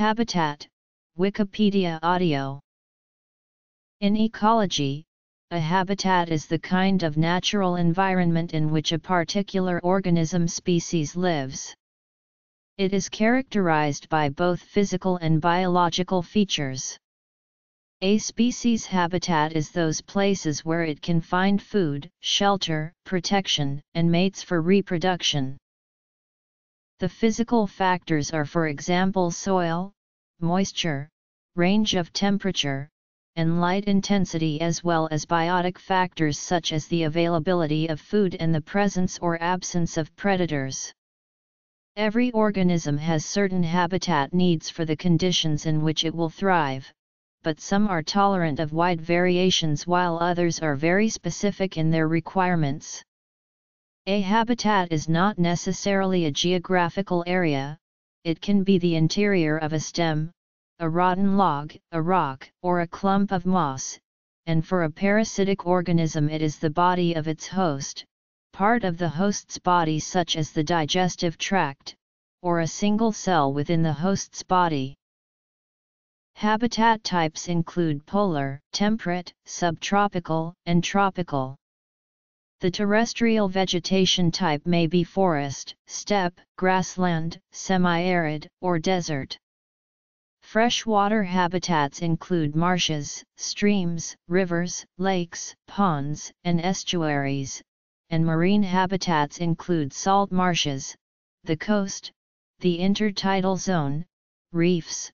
Habitat, Wikipedia Audio In ecology, a habitat is the kind of natural environment in which a particular organism species lives. It is characterized by both physical and biological features. A species habitat is those places where it can find food, shelter, protection, and mates for reproduction. The physical factors are for example soil, moisture, range of temperature, and light intensity as well as biotic factors such as the availability of food and the presence or absence of predators. Every organism has certain habitat needs for the conditions in which it will thrive but some are tolerant of wide variations while others are very specific in their requirements. A habitat is not necessarily a geographical area, it can be the interior of a stem, a rotten log, a rock, or a clump of moss, and for a parasitic organism it is the body of its host, part of the host's body such as the digestive tract, or a single cell within the host's body. Habitat types include polar, temperate, subtropical, and tropical. The terrestrial vegetation type may be forest, steppe, grassland, semi-arid, or desert. Freshwater habitats include marshes, streams, rivers, lakes, ponds, and estuaries, and marine habitats include salt marshes, the coast, the intertidal zone, reefs,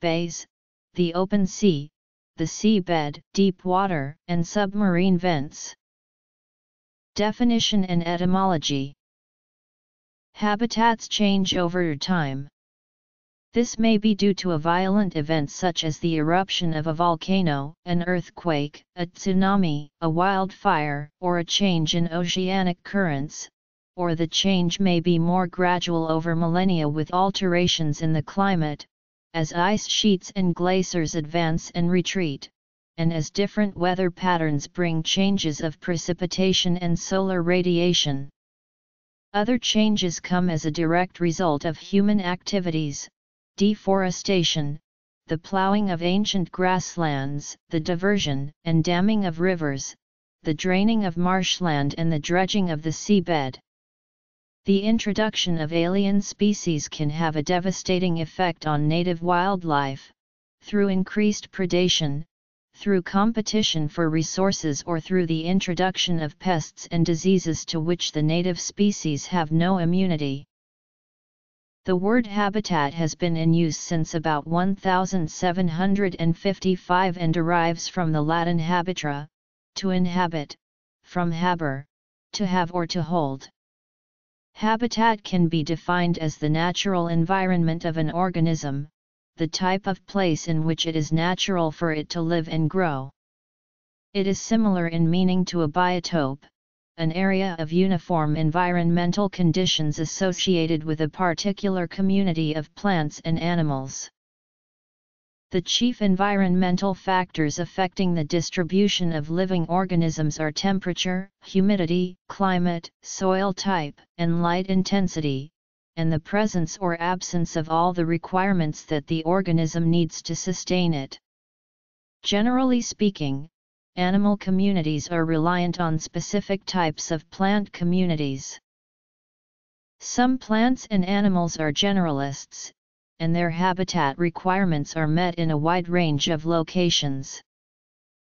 bays, the open sea, the seabed, deep water, and submarine vents. Definition and etymology Habitats change over time. This may be due to a violent event such as the eruption of a volcano, an earthquake, a tsunami, a wildfire, or a change in oceanic currents, or the change may be more gradual over millennia with alterations in the climate, as ice sheets and glaciers advance and retreat, and as different weather patterns bring changes of precipitation and solar radiation. Other changes come as a direct result of human activities, deforestation, the plowing of ancient grasslands, the diversion and damming of rivers, the draining of marshland and the dredging of the seabed. The introduction of alien species can have a devastating effect on native wildlife, through increased predation, through competition for resources or through the introduction of pests and diseases to which the native species have no immunity. The word habitat has been in use since about 1755 and derives from the Latin habitare, to inhabit, from habere, to have or to hold. Habitat can be defined as the natural environment of an organism, the type of place in which it is natural for it to live and grow. It is similar in meaning to a biotope, an area of uniform environmental conditions associated with a particular community of plants and animals. The chief environmental factors affecting the distribution of living organisms are temperature, humidity, climate, soil type, and light intensity, and the presence or absence of all the requirements that the organism needs to sustain it. Generally speaking, animal communities are reliant on specific types of plant communities. Some plants and animals are generalists, and their habitat requirements are met in a wide range of locations.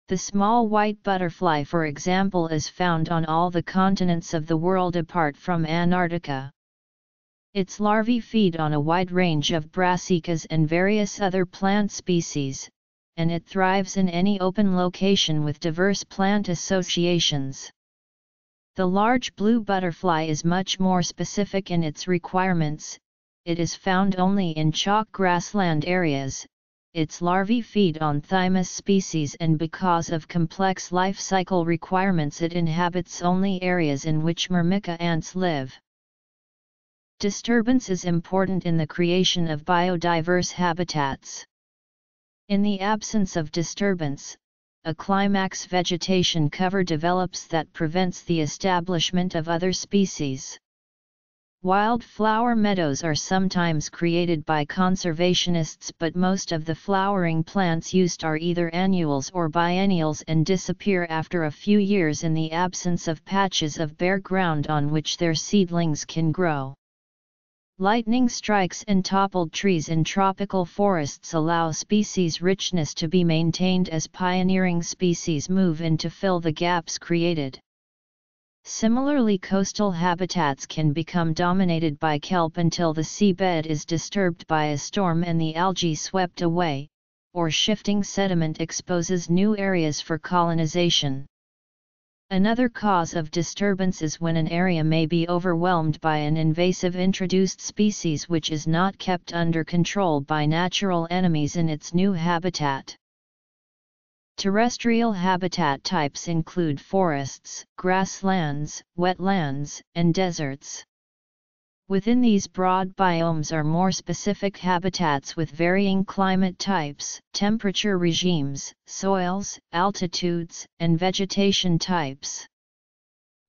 The small white butterfly for example is found on all the continents of the world apart from Antarctica. Its larvae feed on a wide range of brassicas and various other plant species, and it thrives in any open location with diverse plant associations. The large blue butterfly is much more specific in its requirements, it is found only in chalk grassland areas, its larvae feed on thymus species and because of complex life cycle requirements it inhabits only areas in which myrmica ants live. Disturbance is important in the creation of biodiverse habitats. In the absence of disturbance, a climax vegetation cover develops that prevents the establishment of other species. Wildflower meadows are sometimes created by conservationists but most of the flowering plants used are either annuals or biennials and disappear after a few years in the absence of patches of bare ground on which their seedlings can grow. Lightning strikes and toppled trees in tropical forests allow species richness to be maintained as pioneering species move in to fill the gaps created. Similarly coastal habitats can become dominated by kelp until the seabed is disturbed by a storm and the algae swept away, or shifting sediment exposes new areas for colonization. Another cause of disturbance is when an area may be overwhelmed by an invasive introduced species which is not kept under control by natural enemies in its new habitat. Terrestrial habitat types include forests, grasslands, wetlands, and deserts. Within these broad biomes are more specific habitats with varying climate types, temperature regimes, soils, altitudes, and vegetation types.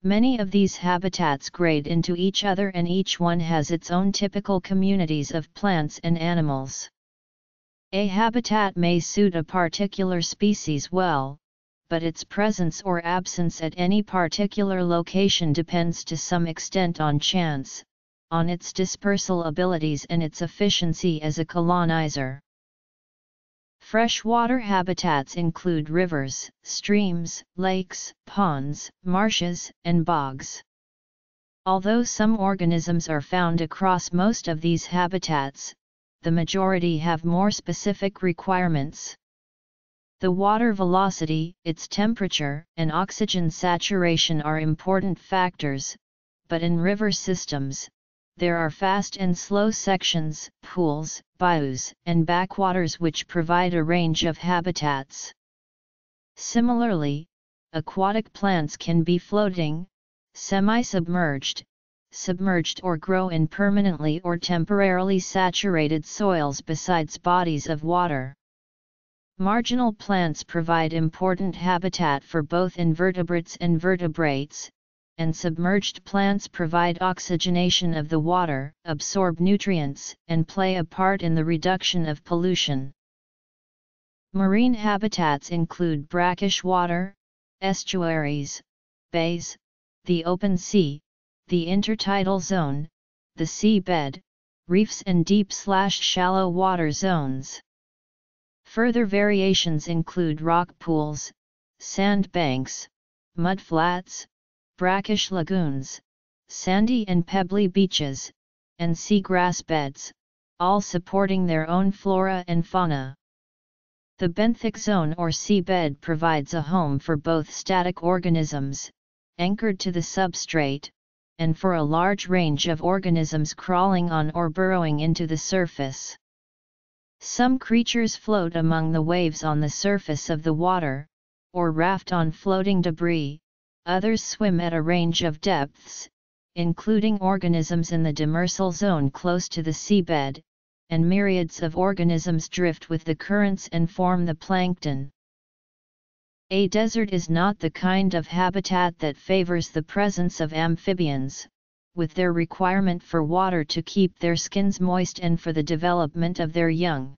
Many of these habitats grade into each other and each one has its own typical communities of plants and animals. A habitat may suit a particular species well, but its presence or absence at any particular location depends to some extent on chance, on its dispersal abilities and its efficiency as a colonizer. Freshwater habitats include rivers, streams, lakes, ponds, marshes, and bogs. Although some organisms are found across most of these habitats, the majority have more specific requirements. The water velocity, its temperature, and oxygen saturation are important factors, but in river systems, there are fast and slow sections, pools, bayous, and backwaters which provide a range of habitats. Similarly, aquatic plants can be floating, semi-submerged, submerged or grow in permanently or temporarily saturated soils besides bodies of water. Marginal plants provide important habitat for both invertebrates and vertebrates, and submerged plants provide oxygenation of the water, absorb nutrients, and play a part in the reduction of pollution. Marine habitats include brackish water, estuaries, bays, the open sea, the intertidal zone, the seabed, reefs and deep-slash-shallow water zones. Further variations include rock pools, sand banks, mudflats, brackish lagoons, sandy and pebbly beaches, and seagrass beds, all supporting their own flora and fauna. The benthic zone or seabed provides a home for both static organisms, anchored to the substrate, and for a large range of organisms crawling on or burrowing into the surface. Some creatures float among the waves on the surface of the water, or raft on floating debris, others swim at a range of depths, including organisms in the demersal zone close to the seabed, and myriads of organisms drift with the currents and form the plankton. A desert is not the kind of habitat that favors the presence of amphibians, with their requirement for water to keep their skins moist and for the development of their young.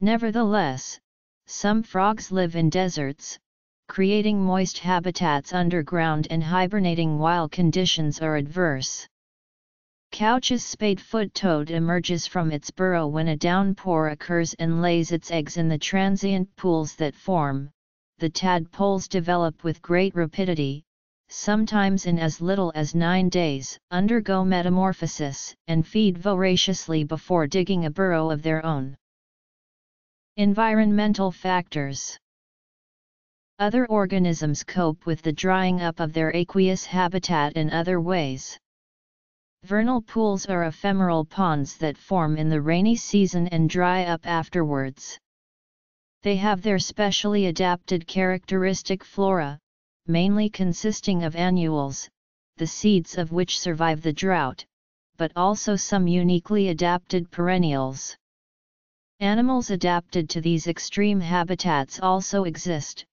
Nevertheless, some frogs live in deserts, creating moist habitats underground and hibernating while conditions are adverse. Couch's spadefoot toad emerges from its burrow when a downpour occurs and lays its eggs in the transient pools that form, the tadpoles develop with great rapidity, sometimes in as little as nine days, undergo metamorphosis, and feed voraciously before digging a burrow of their own. Environmental factors Other organisms cope with the drying up of their aqueous habitat in other ways. Vernal pools are ephemeral ponds that form in the rainy season and dry up afterwards. They have their specially adapted characteristic flora, mainly consisting of annuals, the seeds of which survive the drought, but also some uniquely adapted perennials. Animals adapted to these extreme habitats also exist.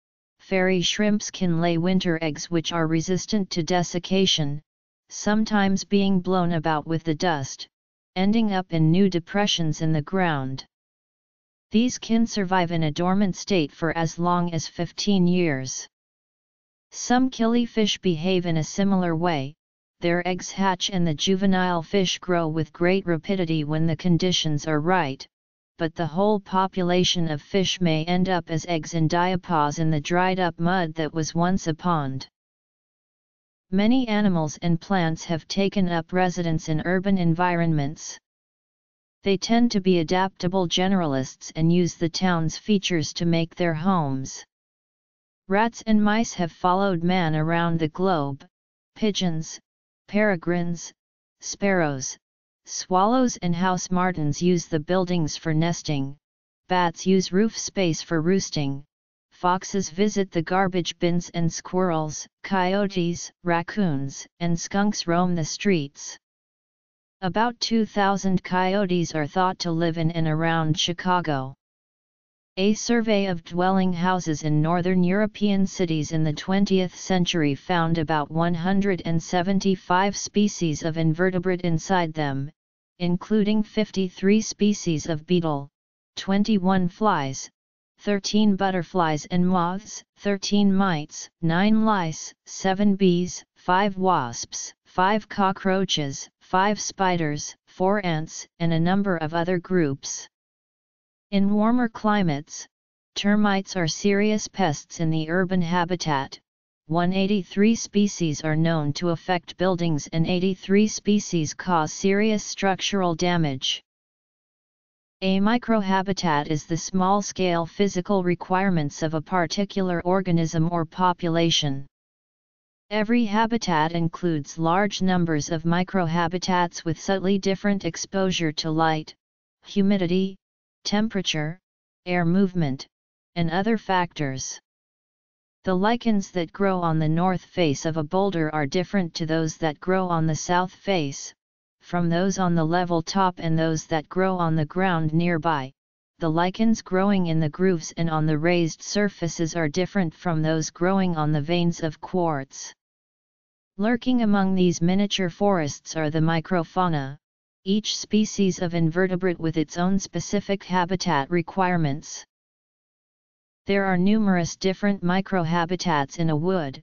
Fairy shrimps can lay winter eggs which are resistant to desiccation, sometimes being blown about with the dust, ending up in new depressions in the ground. These can survive in a dormant state for as long as 15 years. Some killifish behave in a similar way, their eggs hatch and the juvenile fish grow with great rapidity when the conditions are right, but the whole population of fish may end up as eggs in diapause in the dried up mud that was once a pond. Many animals and plants have taken up residence in urban environments. They tend to be adaptable generalists and use the town's features to make their homes. Rats and mice have followed man around the globe, pigeons, peregrines, sparrows, swallows and house martins use the buildings for nesting, bats use roof space for roosting, foxes visit the garbage bins and squirrels, coyotes, raccoons, and skunks roam the streets. About 2,000 coyotes are thought to live in and around Chicago. A survey of dwelling houses in northern European cities in the 20th century found about 175 species of invertebrate inside them, including 53 species of beetle, 21 flies, 13 butterflies and moths, 13 mites, 9 lice, 7 bees, 5 wasps, 5 cockroaches, 5 spiders, 4 ants, and a number of other groups. In warmer climates, termites are serious pests in the urban habitat. 183 species are known to affect buildings and 83 species cause serious structural damage. A microhabitat is the small-scale physical requirements of a particular organism or population. Every habitat includes large numbers of microhabitats with subtly different exposure to light, humidity, temperature, air movement, and other factors. The lichens that grow on the north face of a boulder are different to those that grow on the south face, from those on the level top and those that grow on the ground nearby. The lichens growing in the grooves and on the raised surfaces are different from those growing on the veins of quartz. Lurking among these miniature forests are the microfauna, each species of invertebrate with its own specific habitat requirements. There are numerous different microhabitats in a wood,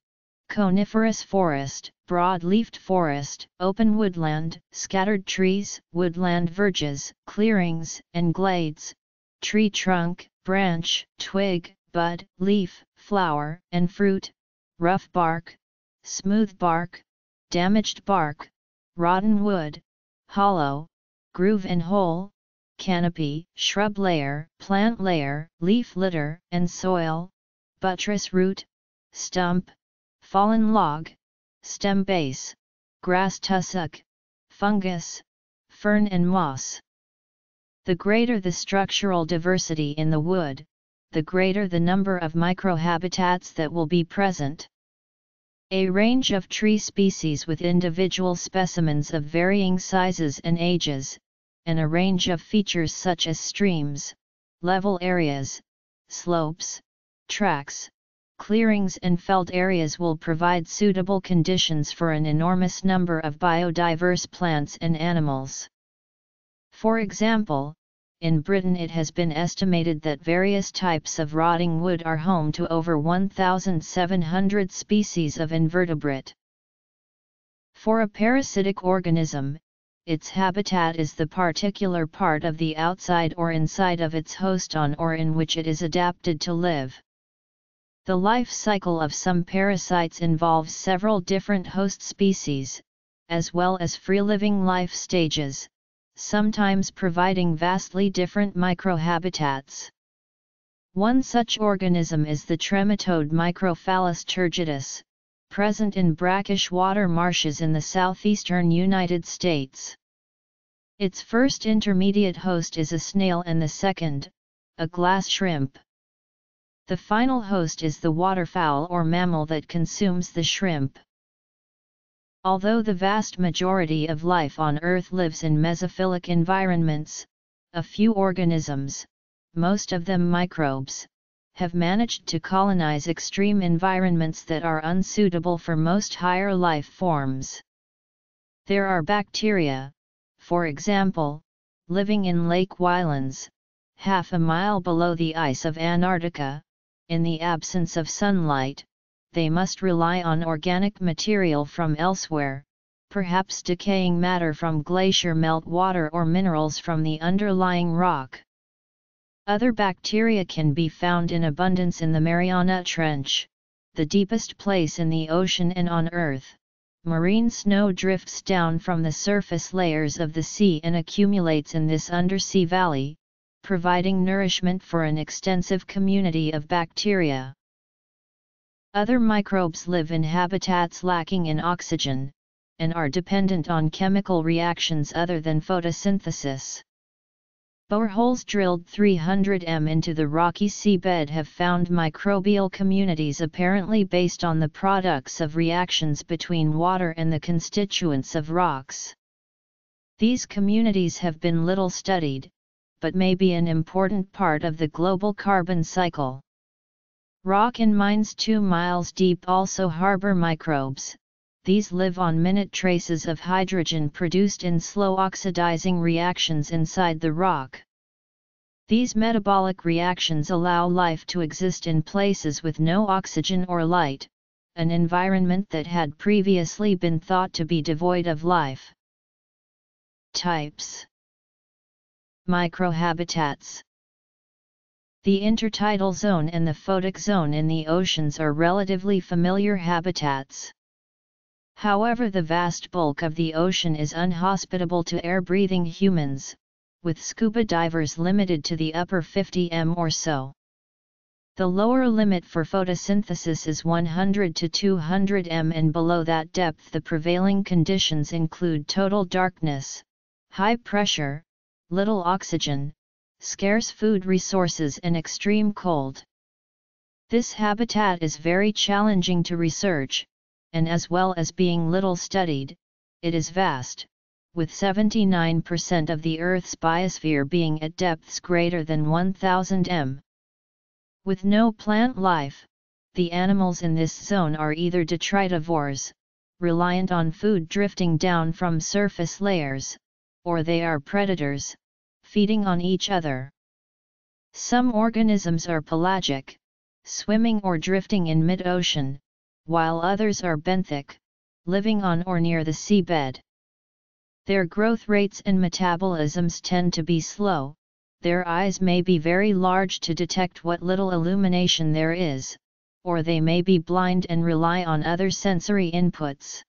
coniferous forest, broad-leafed forest, open woodland, scattered trees, woodland verges, clearings, and glades, tree trunk, branch, twig, bud, leaf, flower, and fruit, rough bark, smooth bark, damaged bark, rotten wood, hollow, groove and hole, canopy, shrub layer, plant layer, leaf litter and soil, buttress root, stump, fallen log, stem base, grass tussock, fungus, fern and moss. The greater the structural diversity in the wood, the greater the number of microhabitats that will be present. A range of tree species with individual specimens of varying sizes and ages, and a range of features such as streams, level areas, slopes, tracks, clearings and felt areas will provide suitable conditions for an enormous number of biodiverse plants and animals. For example, in Britain it has been estimated that various types of rotting wood are home to over 1,700 species of invertebrate. For a parasitic organism, its habitat is the particular part of the outside or inside of its host on or in which it is adapted to live. The life cycle of some parasites involves several different host species, as well as free-living life stages, sometimes providing vastly different microhabitats. One such organism is the trematode Microphallus turgidus, present in brackish water marshes in the southeastern United States. Its first intermediate host is a snail and the second, a glass shrimp. The final host is the waterfowl or mammal that consumes the shrimp. Although the vast majority of life on Earth lives in mesophilic environments, a few organisms, most of them microbes, have managed to colonize extreme environments that are unsuitable for most higher life forms. There are bacteria, for example, living in Lake Whillans, half a mile below the ice of Antarctica, in the absence of sunlight, they must rely on organic material from elsewhere, perhaps decaying matter from glacier meltwater or minerals from the underlying rock. Other bacteria can be found in abundance in the Mariana Trench, the deepest place in the ocean and on Earth. Marine snow drifts down from the surface layers of the sea and accumulates in this undersea valley, providing nourishment for an extensive community of bacteria. Other microbes live in habitats lacking in oxygen, and are dependent on chemical reactions other than photosynthesis. Boreholes drilled 300 m into the rocky seabed have found microbial communities apparently based on the products of reactions between water and the constituents of rocks. These communities have been little studied, but may be an important part of the global carbon cycle. Rock in mines 2 miles deep also harbor microbes, these live on minute traces of hydrogen produced in slow oxidizing reactions inside the rock. These metabolic reactions allow life to exist in places with no oxygen or light, an environment that had previously been thought to be devoid of life. Types Microhabitats The intertidal zone and the photic zone in the oceans are relatively familiar habitats. However the vast bulk of the ocean is unhospitable to air-breathing humans, with scuba divers limited to the upper 50 m or so. The lower limit for photosynthesis is 100 to 200 m and below that depth the prevailing conditions include total darkness, high pressure, little oxygen, scarce food resources and extreme cold. This habitat is very challenging to research, and as well as being little studied, it is vast, with 79% of the Earth's biosphere being at depths greater than 1000 m. With no plant life, the animals in this zone are either detritivores, reliant on food drifting down from surface layers, or they are predators, feeding on each other. Some organisms are pelagic, swimming or drifting in mid-ocean, while others are benthic, living on or near the seabed. Their growth rates and metabolisms tend to be slow, their eyes may be very large to detect what little illumination there is, or they may be blind and rely on other sensory inputs.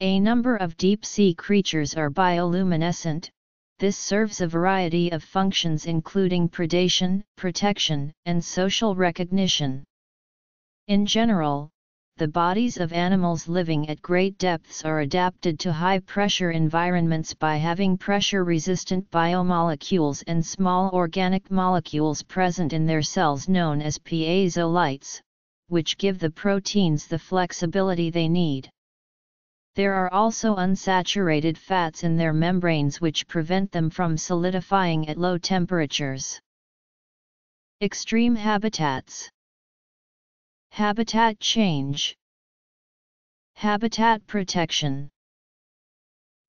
A number of deep-sea creatures are bioluminescent, this serves a variety of functions including predation, protection, and social recognition. In general, the bodies of animals living at great depths are adapted to high-pressure environments by having pressure-resistant biomolecules and small organic molecules present in their cells known as piezolytes, which give the proteins the flexibility they need. There are also unsaturated fats in their membranes which prevent them from solidifying at low temperatures. Extreme habitats Habitat change Habitat protection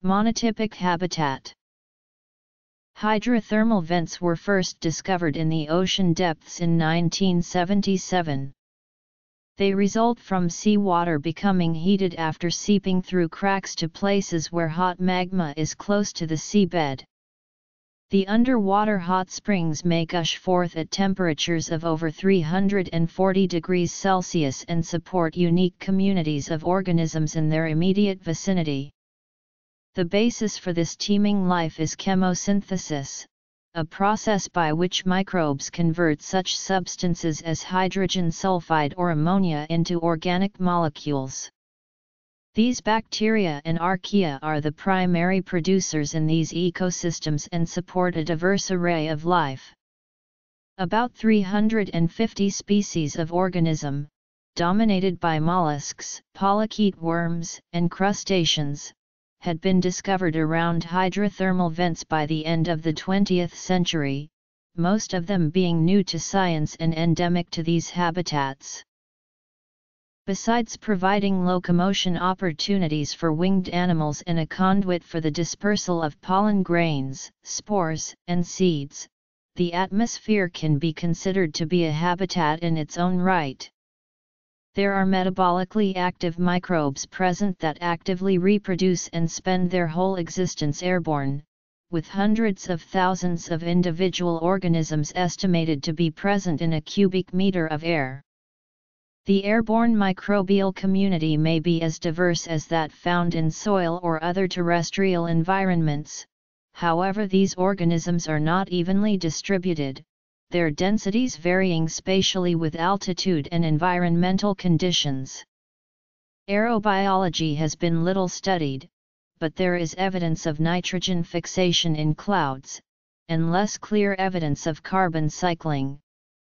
Monotypic habitat Hydrothermal vents were first discovered in the ocean depths in 1977. They result from seawater becoming heated after seeping through cracks to places where hot magma is close to the seabed. The underwater hot springs may gush forth at temperatures of over 340 degrees Celsius and support unique communities of organisms in their immediate vicinity. The basis for this teeming life is chemosynthesis, a process by which microbes convert such substances as hydrogen sulfide or ammonia into organic molecules. These bacteria and archaea are the primary producers in these ecosystems and support a diverse array of life. About 350 species of organism, dominated by mollusks, polychaete worms, and crustaceans, had been discovered around hydrothermal vents by the end of the 20th century, most of them being new to science and endemic to these habitats. Besides providing locomotion opportunities for winged animals and a conduit for the dispersal of pollen grains, spores, and seeds, the atmosphere can be considered to be a habitat in its own right. There are metabolically active microbes present that actively reproduce and spend their whole existence airborne, with hundreds of thousands of individual organisms estimated to be present in a cubic meter of air. The airborne microbial community may be as diverse as that found in soil or other terrestrial environments, however these organisms are not evenly distributed, their densities varying spatially with altitude and environmental conditions. Aerobiology has been little studied, but there is evidence of nitrogen fixation in clouds, and less clear evidence of carbon cycling,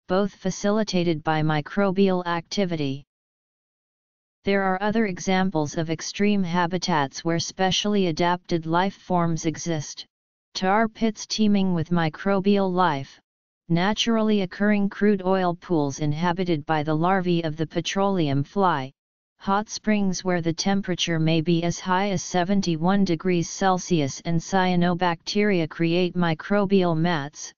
both facilitated by microbial activity. There are other examples of extreme habitats where specially adapted life forms exist, tar pits teeming with microbial life, naturally occurring crude oil pools inhabited by the larvae of the petroleum fly, hot springs where the temperature may be as high as 71 degrees Celsius and cyanobacteria create microbial mats,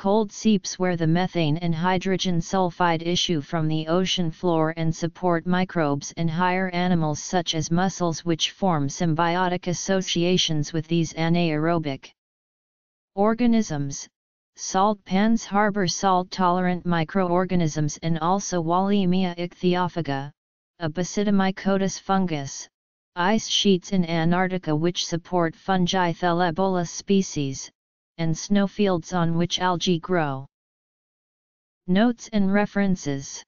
cold seeps where the methane and hydrogen sulfide issue from the ocean floor and support microbes and higher animals such as mussels which form symbiotic associations with these anaerobic organisms. Salt pans harbor salt-tolerant microorganisms and also Wallemia ichthyophaga, a Basidiomycotous fungus, ice sheets in Antarctica which support fungi Thelebolus species, and snowfields on which algae grow. Notes and references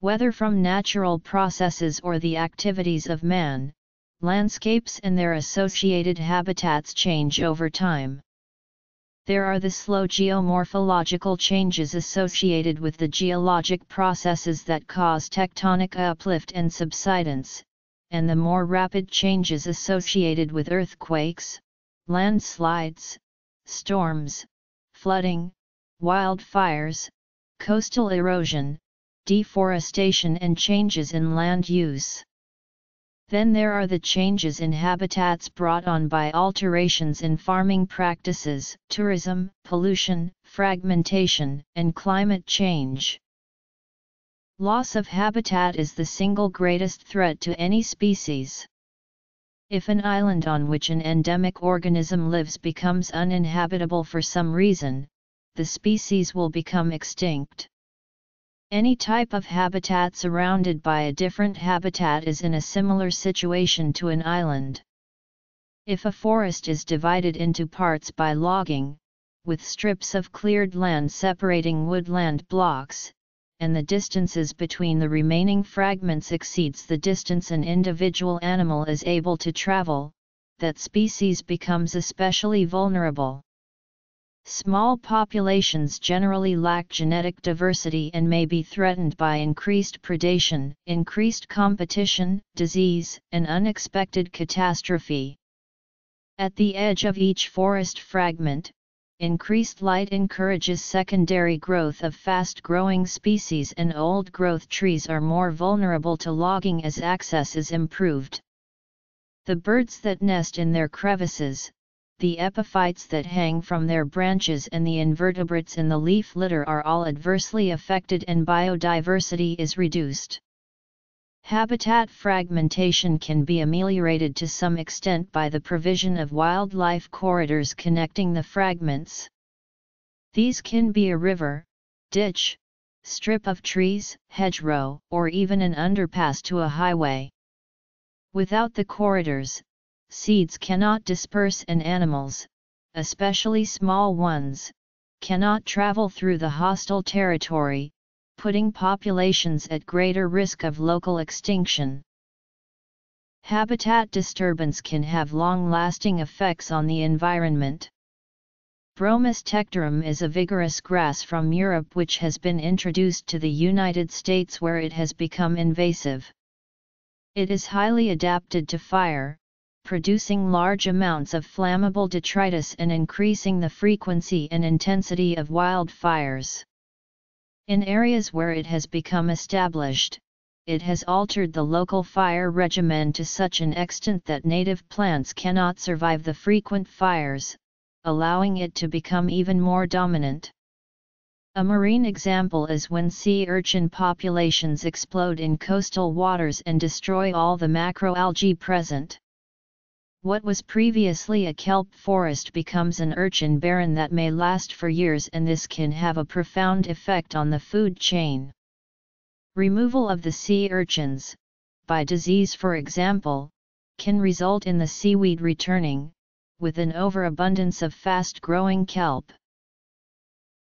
Whether from natural processes or the activities of man, landscapes and their associated habitats change over time. There are the slow geomorphological changes associated with the geologic processes that cause tectonic uplift and subsidence, and the more rapid changes associated with earthquakes, landslides, storms, flooding, wildfires, coastal erosion, deforestation and changes in land use. Then there are the changes in habitats brought on by alterations in farming practices, tourism, pollution, fragmentation, and climate change. Loss of habitat is the single greatest threat to any species. If an island on which an endemic organism lives becomes uninhabitable for some reason, the species will become extinct. Any type of habitat surrounded by a different habitat is in a similar situation to an island. If a forest is divided into parts by logging, with strips of cleared land separating woodland blocks, and the distances between the remaining fragments exceeds the distance an individual animal is able to travel, that species becomes especially vulnerable. Small populations generally lack genetic diversity and may be threatened by increased predation, increased competition, disease, and unexpected catastrophe. At the edge of each forest fragment, Increased light encourages secondary growth of fast-growing species and old-growth trees are more vulnerable to logging as access is improved. The birds that nest in their crevices, the epiphytes that hang from their branches and the invertebrates in the leaf litter are all adversely affected and biodiversity is reduced. Habitat fragmentation can be ameliorated to some extent by the provision of wildlife corridors connecting the fragments. These can be a river, ditch, strip of trees, hedgerow, or even an underpass to a highway. Without the corridors, seeds cannot disperse and animals, especially small ones, cannot travel through the hostile territory, putting populations at greater risk of local extinction. Habitat disturbance can have long-lasting effects on the environment. Bromus tectorum is a vigorous grass from Europe which has been introduced to the United States where it has become invasive. It is highly adapted to fire, producing large amounts of flammable detritus and increasing the frequency and intensity of wildfires. In areas where it has become established, it has altered the local fire regimen to such an extent that native plants cannot survive the frequent fires, allowing it to become even more dominant. A marine example is when sea urchin populations explode in coastal waters and destroy all the macroalgae present. What was previously a kelp forest becomes an urchin barren that may last for years and this can have a profound effect on the food chain. Removal of the sea urchins, by disease for example, can result in the seaweed returning, with an overabundance of fast-growing kelp.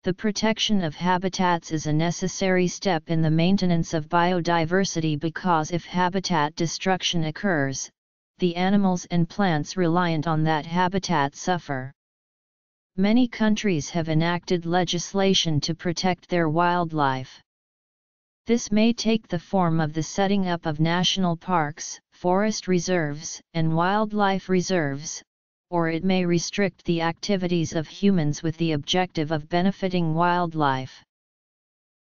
The protection of habitats is a necessary step in the maintenance of biodiversity because if habitat destruction occurs, the animals and plants reliant on that habitat suffer. Many countries have enacted legislation to protect their wildlife. This may take the form of the setting up of national parks, forest reserves, and wildlife reserves, or it may restrict the activities of humans with the objective of benefiting wildlife.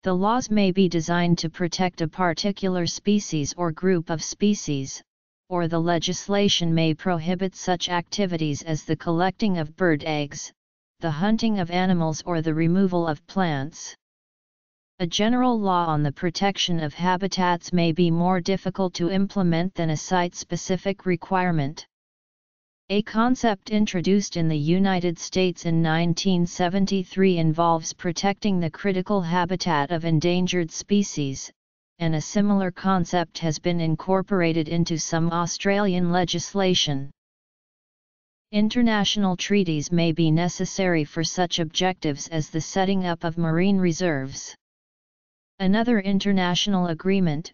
The laws may be designed to protect a particular species or group of species, or the legislation may prohibit such activities as the collecting of bird eggs, the hunting of animals or the removal of plants. A general law on the protection of habitats may be more difficult to implement than a site-specific requirement. A concept introduced in the United States in 1973 involves protecting the critical habitat of endangered species, and a similar concept has been incorporated into some Australian legislation. International treaties may be necessary for such objectives as the setting up of marine reserves. Another international agreement,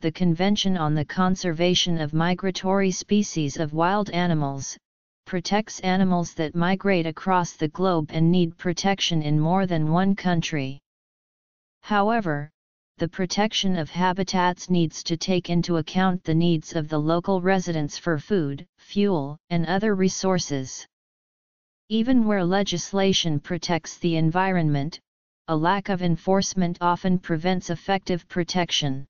the Convention on the Conservation of Migratory Species of Wild Animals, protects animals that migrate across the globe and need protection in more than one country. However, the protection of habitats needs to take into account the needs of the local residents for food, fuel, and other resources. Even where legislation protects the environment, a lack of enforcement often prevents effective protection.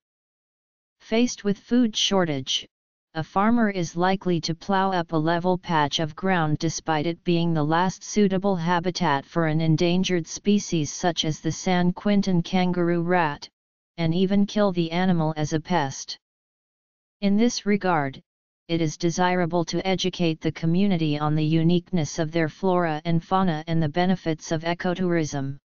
Faced with food shortage, a farmer is likely to plow up a level patch of ground despite it being the last suitable habitat for an endangered species such as the San Quintin kangaroo rat, and even kill the animal as a pest. In this regard, it is desirable to educate the community on the uniqueness of their flora and fauna and the benefits of ecotourism.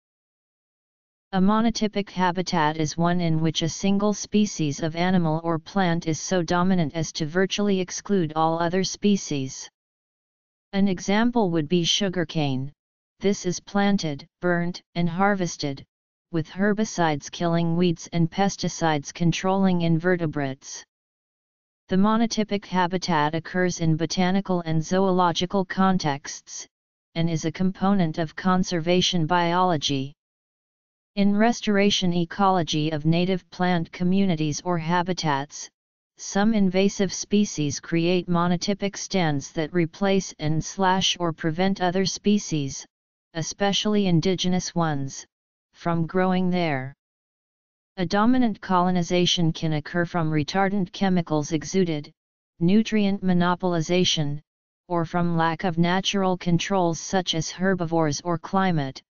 A monotypic habitat is one in which a single species of animal or plant is so dominant as to virtually exclude all other species. An example would be sugarcane, this is planted, burnt, and harvested, with herbicides killing weeds and pesticides controlling invertebrates. The monotypic habitat occurs in botanical and zoological contexts, and is a component of conservation biology. In restoration ecology of native plant communities or habitats, some invasive species create monotypic stands that replace and slash or prevent other species, especially indigenous ones, from growing there. A dominant colonization can occur from retardant chemicals exuded, nutrient monopolization, or from lack of natural controls such as herbivores or climate,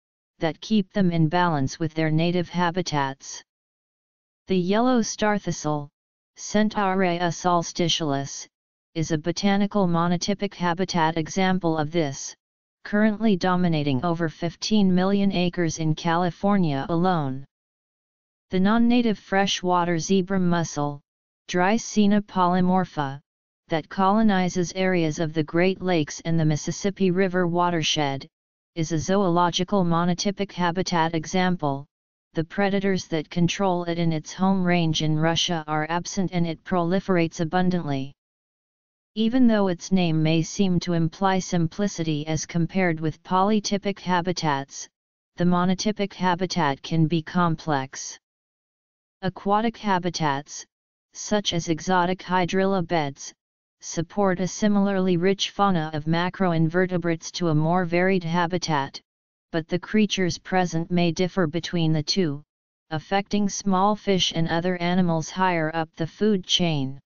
that keep them in balance with their native habitats. The yellow star thistle, Centaurea solstitialis, is a botanical monotypic habitat example of this, currently dominating over 15 million acres in California alone. The non-native freshwater zebra mussel, Dreissena polymorpha, that colonizes areas of the Great Lakes and the Mississippi River watershed, is a zoological monotypic habitat example, the predators that control it in its home range in Russia are absent and it proliferates abundantly. Even though its name may seem to imply simplicity as compared with polytypic habitats, the monotypic habitat can be complex. Aquatic habitats, such as exotic hydrilla beds, support a similarly rich fauna of macroinvertebrates to a more varied habitat, but the creatures present may differ between the two, affecting small fish and other animals higher up the food chain.